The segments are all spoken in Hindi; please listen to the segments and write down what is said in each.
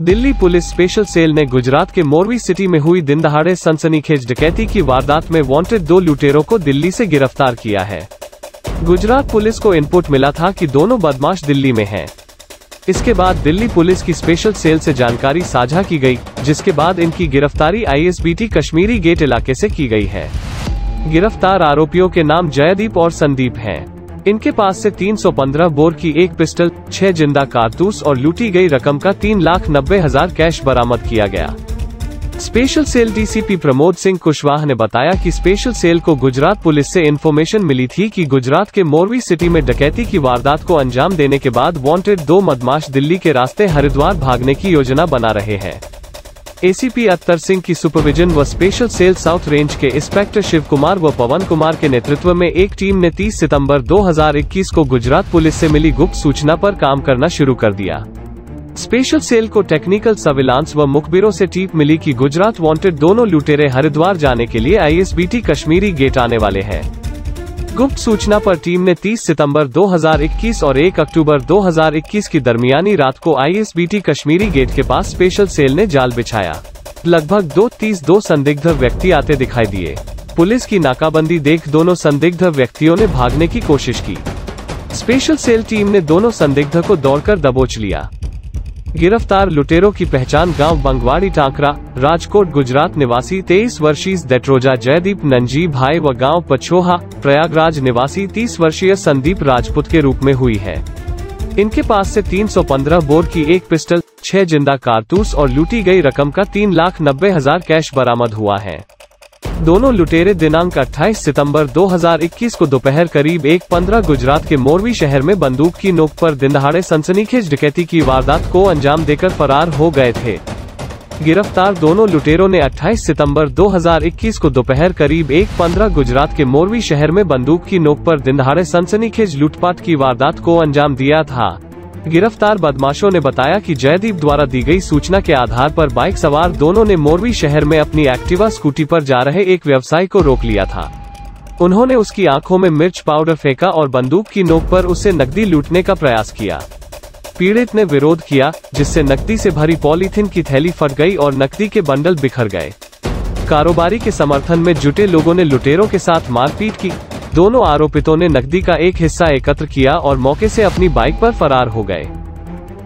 दिल्ली पुलिस स्पेशल सेल ने गुजरात के मोरवी सिटी में हुई दिन दहाड़े सनसनीखेज डकैती की वारदात में वांटेड दो लुटेरों को दिल्ली से गिरफ़्तार किया है गुजरात पुलिस को इनपुट मिला था कि दोनों बदमाश दिल्ली में हैं। इसके बाद दिल्ली पुलिस की स्पेशल सेल से जानकारी साझा की गई, जिसके बाद इनकी गिरफ्तारी आईएसबीटी कश्मीरी गेट इलाके से की गई है गिरफ़्तार आरोपियों के नाम जयदीप और संदीप हैं। इनके पास से 315 बोर की एक पिस्टल, छह ज़िंदा कारतूस और लूटी गई रकम का तीन लाख नब्बे हज़ार कैश बरामद किया गया। Special cell DCP Pramod Singh Kushwaha ने बताया कि स्पेशल सेल को गुजरात पुलिस से इन्फॉर्मेशन मिली थी कि गुजरात के मोरवी सिटी में डकैती की वारदात को अंजाम देने के बाद वांटेड दो मदमाश दिल्ली के रास्ते हरिद्वार भागने की योजना बना रहे हैं। एसीपी अत्तर सिंह की सुपरविजन व स्पेशल सेल साउथ रेंज के इंस्पेक्टर शिव कुमार व पवन कुमार के नेतृत्व में एक टीम ने 30 सितंबर 2021 को गुजरात पुलिस से मिली गुप्त सूचना पर काम करना शुरू कर दिया। स्पेशल सेल को टेक्निकल सर्विलांस व मुखबिरों से टीप मिली कि गुजरात वांटेड दोनों लुटेरे हरिद्वार जाने के लिए आईएसबीटी कश्मीरी गेट आने वाले हैं। गुप्त सूचना पर टीम ने 30 सितंबर 2021 और 1 अक्टूबर 2021 की दरमियानी रात को आईएसबीटी कश्मीरी गेट के पास स्पेशल सेल ने जाल बिछाया। लगभग दो तीस दो संदिग्ध व्यक्ति आते दिखाई दिए। पुलिस की नाकाबंदी देख दोनों संदिग्ध व्यक्तियों ने भागने की कोशिश की। स्पेशल सेल टीम ने दोनों संदिग्ध को दौड़कर दबोच लिया। गिरफ़्तार लुटेरों की पहचान गाँव बंगवाड़ी टाकरा, राजकोट, गुजरात निवासी तेईस वर्षीय देट्रोजा जयदीप नंजी भाई व गाँव पछोहा, प्रयागराज निवासी तीस वर्षीय संदीप राजपूत के रूप में हुई है। इनके पास से 315 बोर की एक पिस्टल, छह ज़िंदा कारतूस और लूटी गई रकम का तीन लाख नब्बे हज़ार कैश बरामद हुआ है। दोनों लुटेरे दिनांक 28 सितंबर 2021 को दोपहर करीब एक पंद्रह गुजरात के मोरवी शहर में बंदूक की नोक पर दिनदहाड़े सनसनीखेज डकैती की वारदात को अंजाम देकर फरार हो गए थे। गिरफ़्तार दोनों लुटेरों ने 28 सितंबर 2021 को दोपहर करीब एक पंद्रह गुजरात के मोरवी शहर में बंदूक की नोक पर दिनदहाड़े सनसनीखेज लूटपाट की वारदात को अंजाम दिया था। गिरफ़्तार बदमाशों ने बताया कि जयदीप द्वारा दी गई सूचना के आधार पर बाइक सवार दोनों ने मोरवी शहर में अपनी एक्टिवा स्कूटी पर जा रहे एक व्यवसायी को रोक लिया था। उन्होंने उसकी आँखों में मिर्च पाउडर फेंका और बंदूक की नोक पर उसे नकदी लूटने का प्रयास किया। पीड़ित ने विरोध किया, जिससे नकदी से भरी पॉलीथिन की थैली फट गई और नकदी के बंडल बिखर गए। कारोबारी के समर्थन में जुटे लोगों ने लुटेरों के साथ मारपीट की। दोनों आरोपितों ने नकदी का एक हिस्सा एकत्र किया और मौके से अपनी बाइक पर फरार हो गए।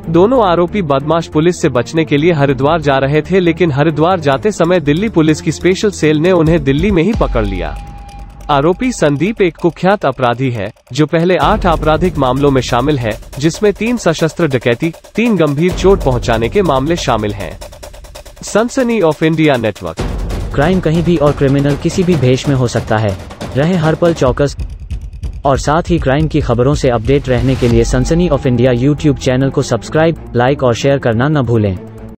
दोनों आरोपी बदमाश पुलिस से बचने के लिए हरिद्वार जा रहे थे, लेकिन हरिद्वार जाते समय दिल्ली पुलिस की स्पेशल सेल ने उन्हें दिल्ली में ही पकड़ लिया। आरोपी संदीप एक कुख्यात अपराधी है, जो पहले आठ आपराधिक मामलों में शामिल है, जिसमें तीन सशस्त्र डकैती, तीन गंभीर चोट पहुँचाने के मामले शामिल हैं। सनसनी ऑफ़ इंडिया नेटवर्क। क्राइम कहीं भी और क्रिमिनल किसी भी भेष में हो सकता है। रहे हर पल चौकस और साथ ही क्राइम की खबरों से अपडेट रहने के लिए Sansani of India YouTube channel को सब्सक्राइब लाइक और शेयर करना न भूलें।